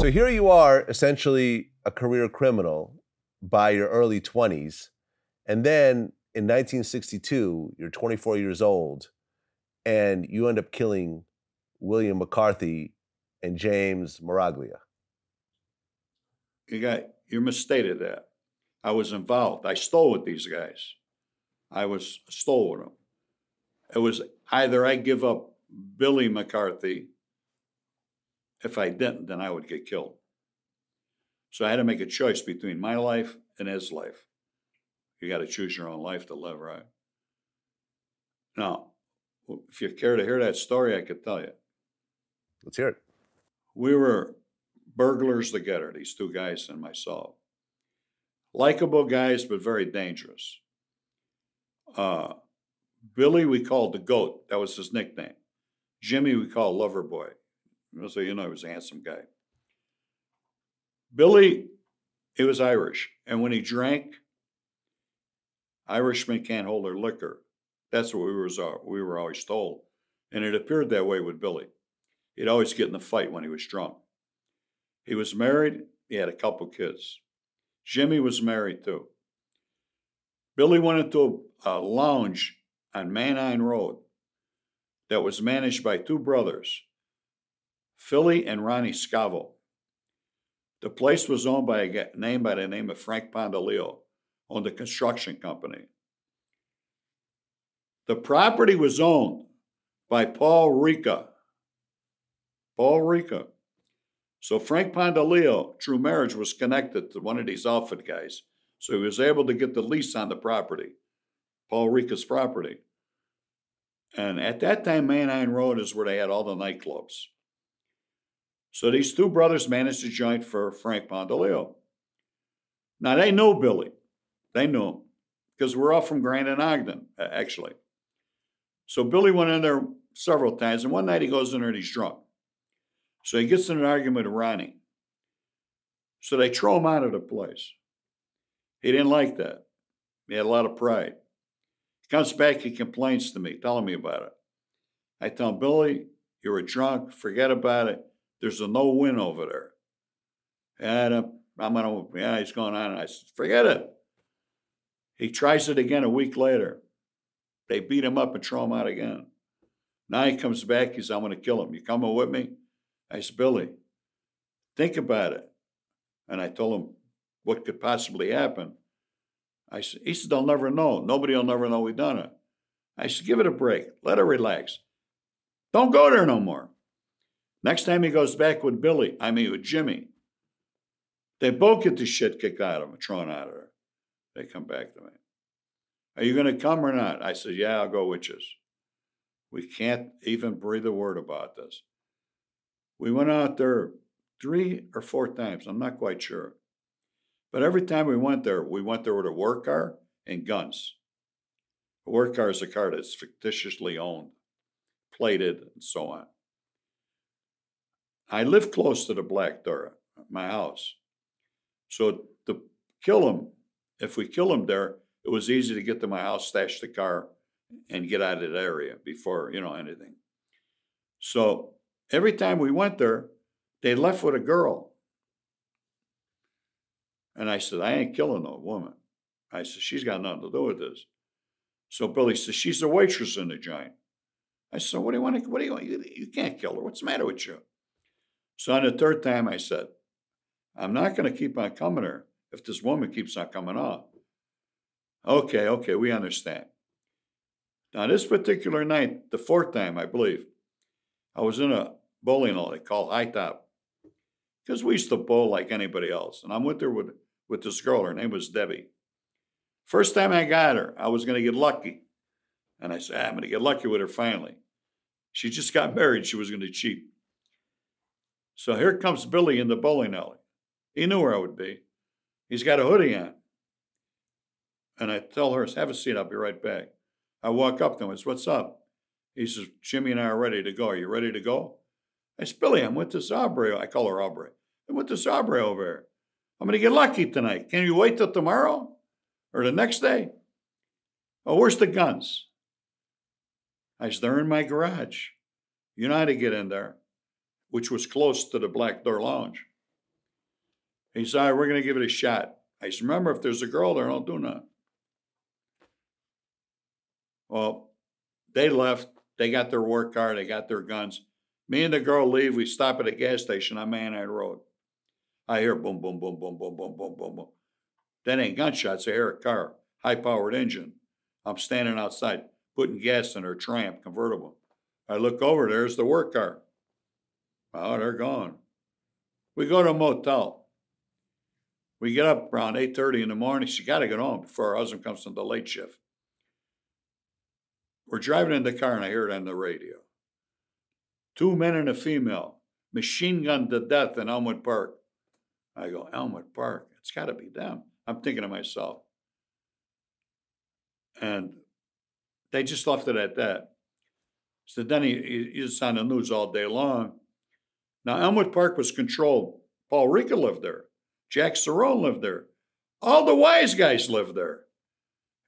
So here you are, essentially a career criminal by your early 20s. And then in 1962, you're 24 years old, and you end up killing William McCarthy and James Miraglia. You got you misstated that. I was involved. I stole with these guys. I was stole with them. It was either I give up Billy McCarthy. If I didn't, then I would get killed. So I had to make a choice between my life and his life. You got to choose your own life to live, right? Now, if you care to hear that story, I could tell you. Let's hear it. We were burglars together, these two guys and myself. Likeable guys, but very dangerous. Uh, Billy, we called the goat. That was his nickname. Jimmy, we called Lover Boy. So you know he was a handsome guy. Billy, he was Irish. And when he drank, Irishmen can't hold their liquor. That's what we were, uh, we were always told. And it appeared that way with Billy. He'd always get in a fight when he was drunk. He was married, he had a couple kids. Jimmy was married too. Billy went into a, a lounge on Mannheim Road that was managed by two brothers, Philly and Ronnie Scavo. The place was owned by a name by the name of Frank Pondaleo, owned a construction company. The property was owned by Paul Ricca. Paul Ricca. So Frank Pondaleo, through marriage, was connected to one of these outfit guys. So he was able to get the lease on the property, Paul Ricca's property. And at that time, Mannheim Road is where they had all the nightclubs. So these two brothers managed a joint for Frank Pondaleo. Now they know Billy. They knew him because we're all from Grand and Ogden, actually. So Billy went in there several times, and one night he goes in there and he's drunk. So he gets in an argument with Ronnie. So they throw him out of the place. He didn't like that. He had a lot of pride. He comes back, he complains to me, telling me about it. I tell him, Billy, you were drunk, forget about it. There's a no win over there. And uh, I'm gonna, yeah, he's going on. And I said, forget it. He tries it again a week later. They beat him up and throw him out again. Now he comes back, he says, I'm gonna kill him. You coming with me? I said, Billy, think about it. And I told him what could possibly happen. I said, he said, they'll never know. Nobody will never know we done it. I said, give it a break. Let it relax. Don't go there no more. Next time he goes back with Billy, I mean with Jimmy, they both get the shit kicked out of them, thrown out of there. They come back to me. Are you going to come or not? I said, Yeah, I'll go you. We can't even breathe a word about this. We went out there three or four times, I'm not quite sure. But every time we went there, we went there with a work car and guns. A work car is a car that's fictitiously owned, plated, and so on. I live close to the Black Door, my house. So to kill him, if we kill him there, it was easy to get to my house, stash the car, and get out of the area before, you know, anything. So every time we went there, they left with a girl. And I said, I ain't killing no woman. I said, she's got nothing to do with this. So Billy says, she's a waitress in the joint. I said, what do you want to, what do you want? You, you can't kill her. What's the matter with you? So on the third time, I said, I'm not going to keep on coming here if this woman keeps on coming on. Okay, okay, we understand. Now, this particular night, the fourth time, I believe, I was in a bowling alley called High Top because we used to bowl like anybody else. And I'm with her with, with this girl. Her name was Debbie. First time I got her, I was going to get lucky. And I said, ah, I'm going to get lucky with her finally. She just got married. She was going to cheat. So here comes Billy in the bowling alley. He knew where I would be. He's got a hoodie on. And I tell her, have a seat, I'll be right back. I walk up to him, I said, what's up? He says, Jimmy and I are ready to go. Are you ready to go? I said, Billy, I'm with this Aubrey. I call her Aubrey. I'm with this Aubrey over here. I'm going to get lucky tonight. Can you wait till tomorrow or the next day? Oh, where's the guns? I said, they're in my garage. You know how to get in there, which was close to the Black Door Lounge. He said, we're going to give it a shot. I said, remember, if there's a girl there, don't do nothing. Well, they left. They got their work car. They got their guns. Me and the girl leave. We stop at a gas station on Manhattan Road. I hear boom, boom, boom, boom, boom, boom, boom, boom, boom. That ain't gunshots. I hear a car, high powered engine. I'm standing outside putting gas in her Triumph convertible. I look over, there's the work car. Oh, they're gone. We go to a motel. We get up around 8.30 in the morning. She got to get home before her husband comes from the late shift. We're driving in the car and I hear it on the radio. Two men and a female, machine gunned to death in Elmwood Park. I go, Elmwood Park, it's got to be them. I'm thinking to myself. And they just left it at that. So then he, he's on the news all day long. Now, Elmwood Park was controlled. Paul Ricca lived there. Jack Cerone lived there. All the wise guys lived there.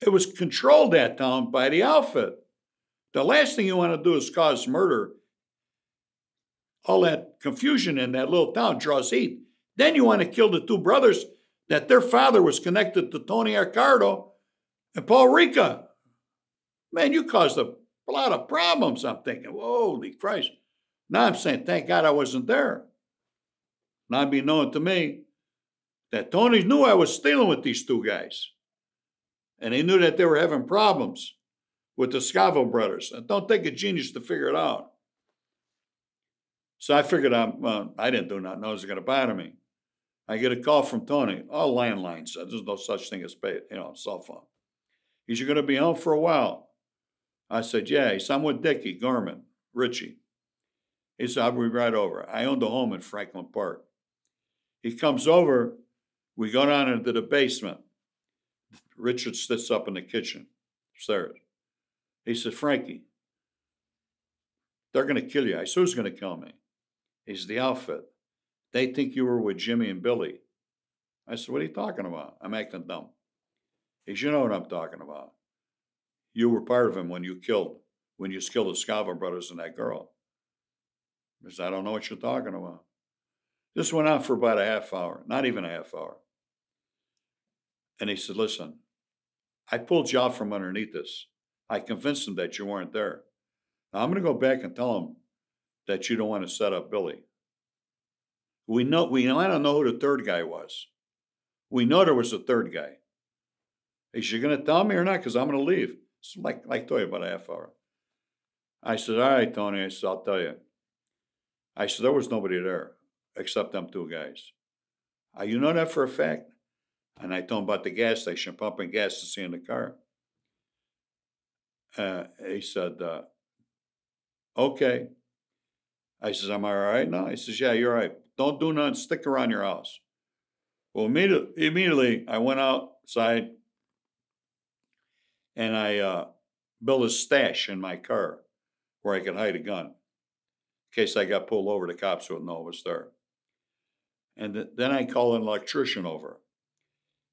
It was controlled that town by the outfit. The last thing you want to do is cause murder. All that confusion in that little town draws heat. Then you want to kill the two brothers that their father was connected to Tony Accardo and Paul Ricca. Man, you caused a, a lot of problems. I'm thinking, holy Christ. Now I'm saying, thank God I wasn't there. Not be known to me that Tony knew I was stealing with these two guys. And he knew that they were having problems with the Scavo brothers. And don't take a genius to figure it out. So I figured I'm, well, I didn't do nothing. No one's going to bother me. I get a call from Tony. All landlines. Uh, there's no such thing as pay, you know, cell phone. He's going to be home for a while. I said, yeah. He said, I'm with Dickie Gorman, Richie. He said, I'll be right over. I owned a home in Franklin Park. He comes over. We go down into the basement. Richard sits up in the kitchen upstairs. He said, Frankie, they're going to kill you. I said, who's going to kill me? He's the outfit. They think you were with Jimmy and Billy. I said, what are you talking about? I'm acting dumb. He said, you know what I'm talking about. You were part of him when you killed, when you killed the Scavo brothers and that girl. Said, I don't know what you're talking about. This went on for about a half hour, not even a half hour. And he said, listen, I pulled you out from underneath this. I convinced him that you weren't there. Now I'm going to go back and tell him that you don't want to set up Billy. We know we I don't know who the third guy was. We know there was a third guy. Is you going to tell me or not? Because I'm going to leave. It's like like I told you about a half hour. I said, all right, Tony. I said, I'll tell you. I said, there was nobody there except them two guys. Uh, you know that for a fact? And I told him about the gas station, pumping gas to see in the car. Uh, he said, uh, okay. I says, am I all right now? He says, yeah, you're all right. Don't do nothing. Stick around your house. Well, immediately, immediately I went outside and I uh, built a stash in my car where I could hide a gun case I got pulled over. The cops wouldn't know it was there. And th- then I called an electrician over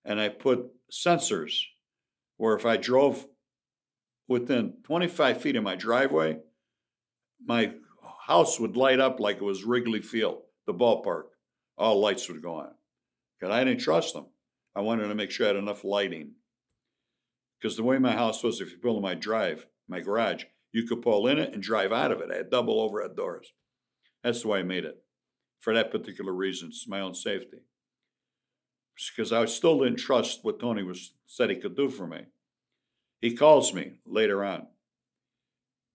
and I put sensors where if I drove within 25 feet of my driveway, my house would light up like it was Wrigley Field, the ballpark. All lights would go on. Because I didn't trust them. I wanted to make sure I had enough lighting. Because the way my house was, if you pull in my drive, my garage, you could pull in it and drive out of it. I had double overhead doors. That's the way I made it. For that particular reason, it's my own safety. Because I still didn't trust what Tony was said he could do for me. He calls me later on.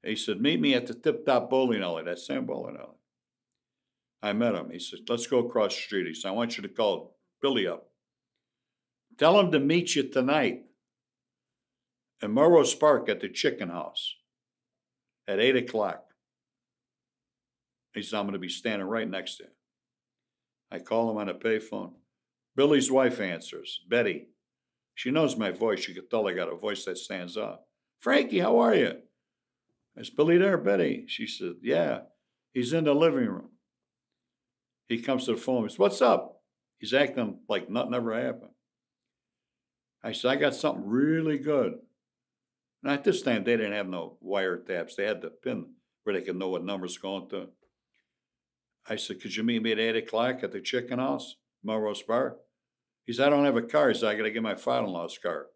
He said, Meet me at the Tip Top Bowling Alley, that same bowling alley. I met him. He said, Let's go across the street. He said, I want you to call Billy up. Tell him to meet you tonight in Melrose Park at the Chicken House at 8 o'clock. He said, I'm going to be standing right next to him. I call him on a payphone. Billy's wife answers, Betty. She knows my voice. You can tell I got a voice that stands up. Frankie, how are you? Is Billy there, Betty? She said, Yeah. He's in the living room. He comes to the phone. He says, What's up? He's acting like nothing ever happened. I said, I got something really good. And at this time, they didn't have no wiretaps. They had the pin where they could know what numbers going to. I said, Could you meet me at 8 o'clock at the chicken house? Melrose Park. He said, I don't have a car. He said, I got to get my father in law's car.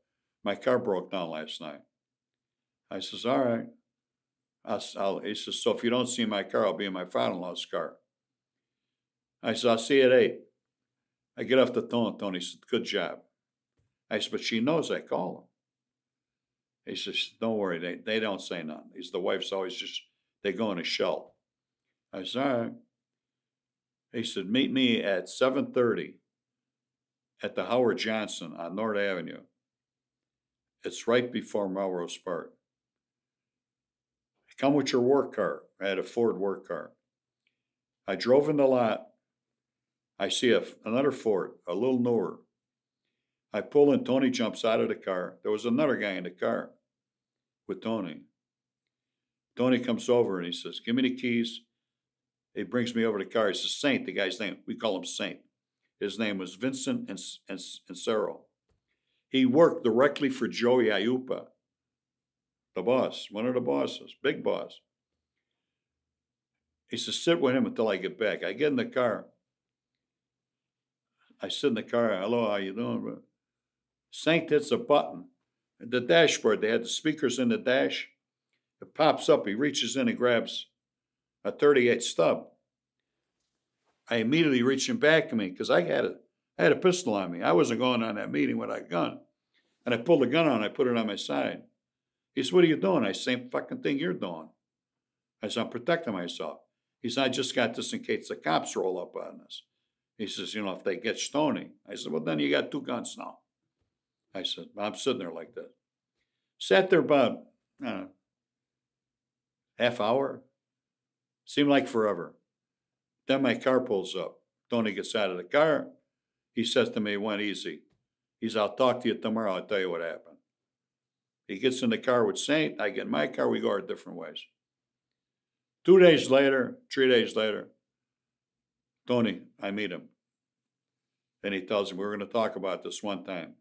My car broke down last night. I says, All right. I'll, I'll, he says, So if you don't see my car, I'll be in my father in law's car. I said, I'll see you at 8. I get off the phone. Tony said, Good job. I said, But she knows I call him. He says, Don't worry. They, they don't say nothing. He's the wife's always just, they go in a shell. I said, All right. He said, Meet me at 7.30 at the Howard Johnson on North Avenue. It's right before Melrose Park. Come with your work car. I had a Ford work car. I drove in the lot. I see a, another Ford, a little newer. I pull in, Tony jumps out of the car. There was another guy in the car with Tony. Tony comes over and he says, Give me the keys. He brings me over the car. He says, Saint, the guy's name. We call him Saint. His name was Vincent and, and, Inserro. He worked directly for Joey Aiuppa, the boss, one of the bosses, big boss. He says, sit with him until I get back. I get in the car. I sit in the car. Hello, how you doing? Saint hits a button. The dashboard, they had the speakers in the dash. It pops up. He reaches in and grabs a 38 stub. I immediately reached him back to me because I had a, I had a pistol on me. I wasn't going on that meeting with a gun. And I pulled the gun on, I put it on my side. He said, What are you doing? I said, Same fucking thing you're doing. I said, I'm protecting myself. He said, I just got this in case the cops roll up on us. He says, You know, if they get Stony. I said, Well, then you got two guns now. I said, I'm sitting there like this. Sat there about uh, half hour. Seemed like forever. Then my car pulls up. Tony gets out of the car. He says to me, went easy. He's, I'll talk to you tomorrow. I'll tell you what happened. He gets in the car with Saint. I get in my car. We go our different ways. Two days later, three days later, Tony, I meet him. And he tells me, We're going to talk about this one time,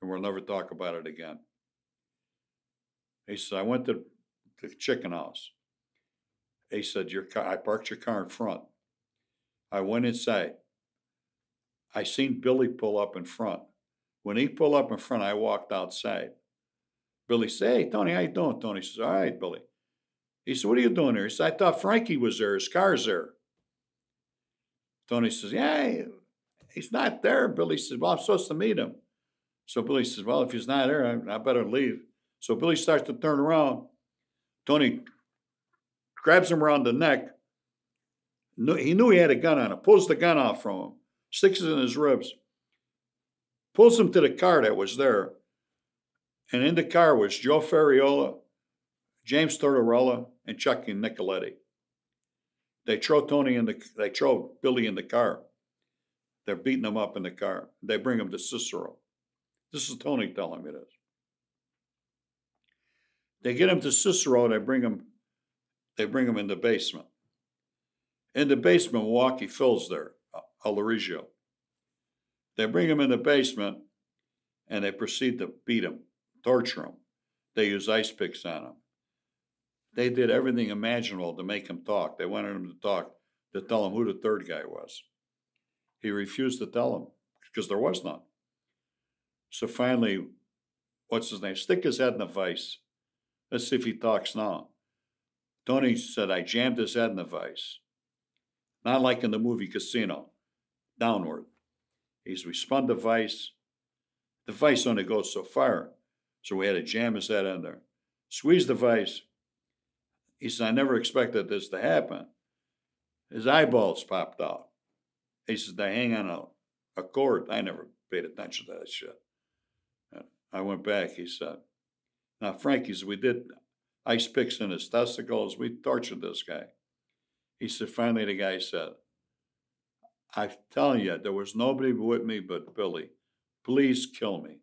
and we'll never talk about it again. He said, I went to the chicken house. He said, Your car, I parked your car in front. I went inside. I seen Billy pull up in front. When he pulled up in front, I walked outside. Billy said, Hey, Tony, how you doing? Tony says, All right, Billy. He said, What are you doing here? He said, I thought Frankie was there. His car's there. Tony says, Yeah, he's not there. Billy says, Well, I'm supposed to meet him. So Billy says, Well, if he's not there, I, I better leave. So Billy starts to turn around. Tony grabs him around the neck. He knew he had a gun on him, pulls the gun off from him, sticks it in his ribs, pulls him to the car that was there. And in the car was Joe Ferriola, James Tortorella, and Chucky Nicoletti. They throw Tony in the they throw Billy in the car. They're beating him up in the car. They bring him to Cicero. This is Tony telling me this. They get him to Cicero, they bring him they bring him in the basement. In the basement, Milwaukee Phil's there, uh, Alderisio. They bring him in the basement and they proceed to beat him, torture him. They use ice picks on him. They did everything imaginable to make him talk. They wanted him to talk, to tell him who the third guy was. He refused to tell him because there was none. So finally, what's his name? Stick his head in the vice. Let's see if he talks now. Tony said, I jammed his head in the vice. Not like in the movie Casino, downward. He's we spun the vice. The vice only goes so far. So we had to jam his head in there. Squeeze the vice. He said, I never expected this to happen. His eyeballs popped out. He said, they hang on a, a cord. I never paid attention to that shit. I went back, he said. Now, Frank, he said, we did ice picks in his testicles. We tortured this guy. He said, finally, the guy said, I'm telling you, there was nobody with me but Billy. Please kill me.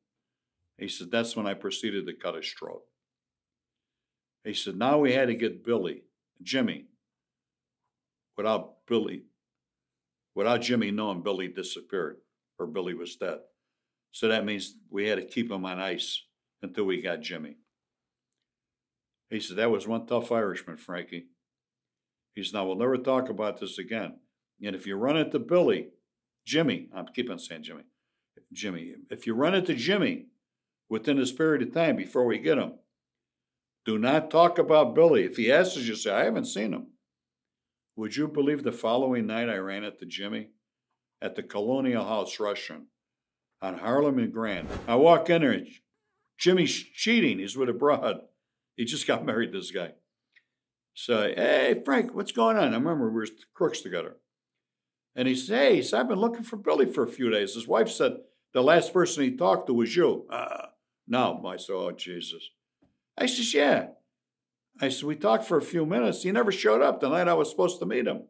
He said, that's when I proceeded to cut his throat. He said, now we had to get Billy, Jimmy. Without Billy, without Jimmy knowing Billy disappeared or Billy was dead. So that means we had to keep him on ice until we got Jimmy. He said, That was one tough Irishman, Frankie. He said, Now we'll never talk about this again. And if you run into Billy, Jimmy, I'm keep on saying Jimmy, Jimmy, if you run into Jimmy within this period of time before we get him, do not talk about Billy. If he asks you, say, I haven't seen him. Would you believe the following night I ran into Jimmy at the Colonial House restaurant on Harlem and Grand? I walk in there, Jimmy's cheating. He's with a broad. He just got married, this guy. So, hey, Frank, what's going on? I remember we were crooks together. And he says, hey, I've been looking for Billy for a few days. His wife said the last person he talked to was you. Uh, no. I said, oh, Jesus. I says, yeah. I said, we talked for a few minutes. He never showed up the night I was supposed to meet him.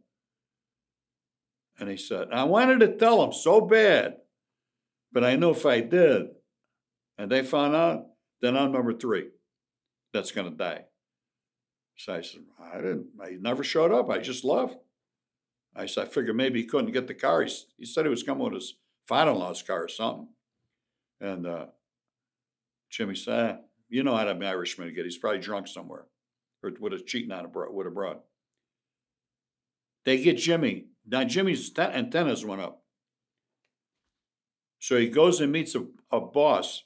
And he said, I wanted to tell him so bad, but I know if I did, and they found out, then I'm number three that's going to die. So I said, I didn't, I never showed up. I just left. I said, I figured maybe he couldn't get the car. He, he said he was coming with his father in law's car or something. And uh, Jimmy said, You know how an Irishman get. He's probably drunk somewhere or with a cheating on a bro- with a broad. They get Jimmy. Now Jimmy's antennas went up. So he goes and meets a, a boss,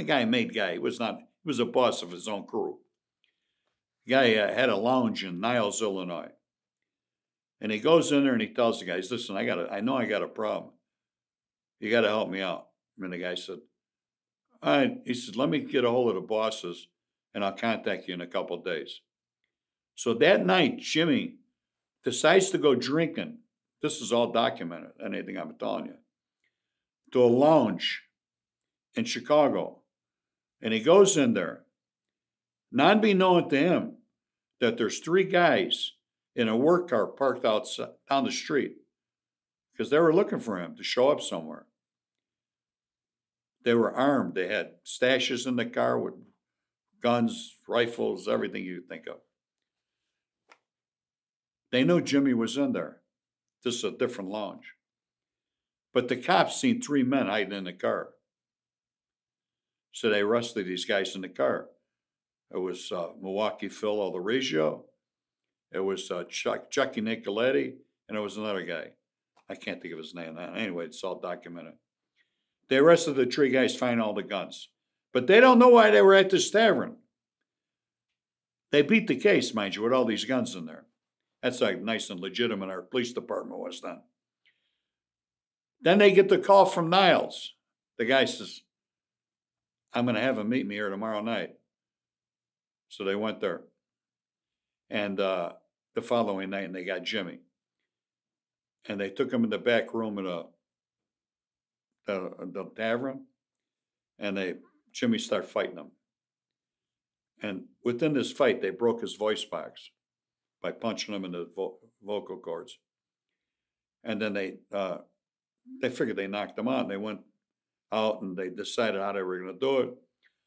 a guy made guy. He was not, he was a boss of his own crew. The guy uh, had a lounge in Niles, Illinois. And he goes in there and he tells the guys, listen, I got a, I know I got a problem. You got to help me out. And the guy said, all right. He said, let me get a hold of the bosses and I'll contact you in a couple of days. So that night, Jimmy decides to go drinking. This is all documented, anything I'm telling you. To a lounge in Chicago. And he goes in there, Not be known to him that there's three guys in a work car parked outside down the street because they were looking for him to show up somewhere. They were armed. They had stashes in the car with guns, rifles, everything you think of. They knew Jimmy was in there. This is a different lounge. But the cops seen three men hiding in the car. So they arrested these guys in the car. It was uh, Milwaukee Phil Alderisio, it was uh, Chuck, Chucky Nicoletti, and it was another guy. I can't think of his name now. Anyway, it's all documented. They arrested the three guys, find all the guns. But they don't know why they were at this tavern. They beat the case, mind you, with all these guns in there. That's like nice and legitimate our police department was then. Then they get the call from Niles. The guy says, I'm going to have him meet me here tomorrow night. So they went there. And uh, the following night, and they got Jimmy. And they took him in the back room of the, the, the tavern, and they Jimmy started fighting them. And within this fight, they broke his voice box by punching him in the vo- vocal cords. And then they uh, they figured they knocked him out. And they went out and they decided how they were going to do it.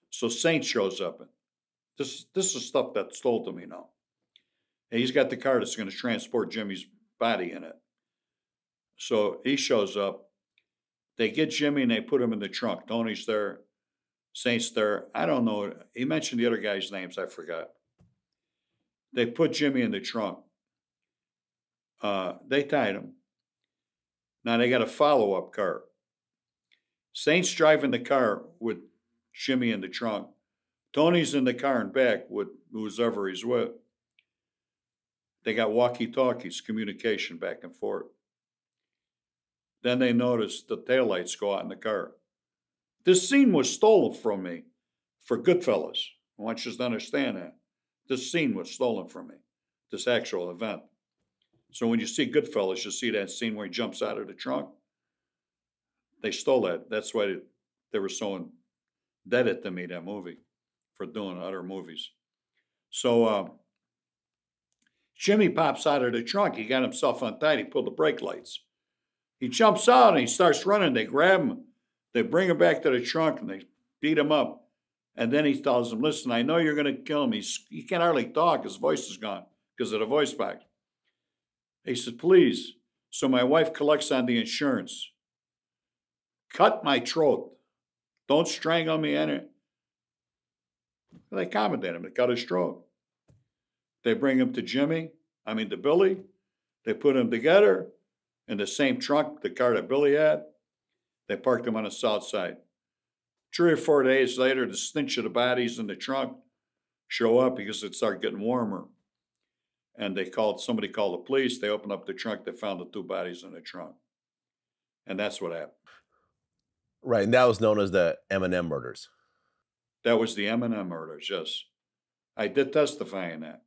So Saint shows up. And this this is stuff that's told to me now. And he's got the car that's going to transport Jimmy's body in it. So he shows up. They get Jimmy and they put him in the trunk. Tony's there, Saint's there. I don't know. He mentioned the other guys' names. I forgot. They put Jimmy in the trunk. Uh, they tied him. Now they got a follow up car. Saint's driving the car with Jimmy in the trunk. Tony's in the car in back with whoever he's with. They got walkie talkies, communication back and forth. Then they notice the taillights go out in the car. This scene was stolen from me for Goodfellas. I want you to understand that. This scene was stolen from me, this actual event. So when you see Goodfellas, you see that scene where he jumps out of the trunk. They stole that. That's why they were so indebted to me, that movie, for doing other movies. So uh, Jimmy pops out of the trunk. He got himself untied. He pulled the brake lights. He jumps out and he starts running. They grab him. They bring him back to the trunk and they beat him up. And then he tells them, Listen, I know you're going to kill me. he can't hardly talk. His voice is gone because of the voice box. He says, Please. So my wife collects on the insurance. Cut my throat. Don't strangle me in it. They accommodate him. They cut his throat. They bring him to Jimmy, I mean to Billy. They put him together. in the same trunk the car that Billy had. They parked them on the south side. Three or four days later, the stench of the bodies in the trunk show up because it started getting warmer. And they called somebody called the police. They opened up the trunk. They found the two bodies in the trunk, and that's what happened. Right, and that was known as the M&M murders. That was the M&M murders. Yes, I did testify in that.